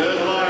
Good luck.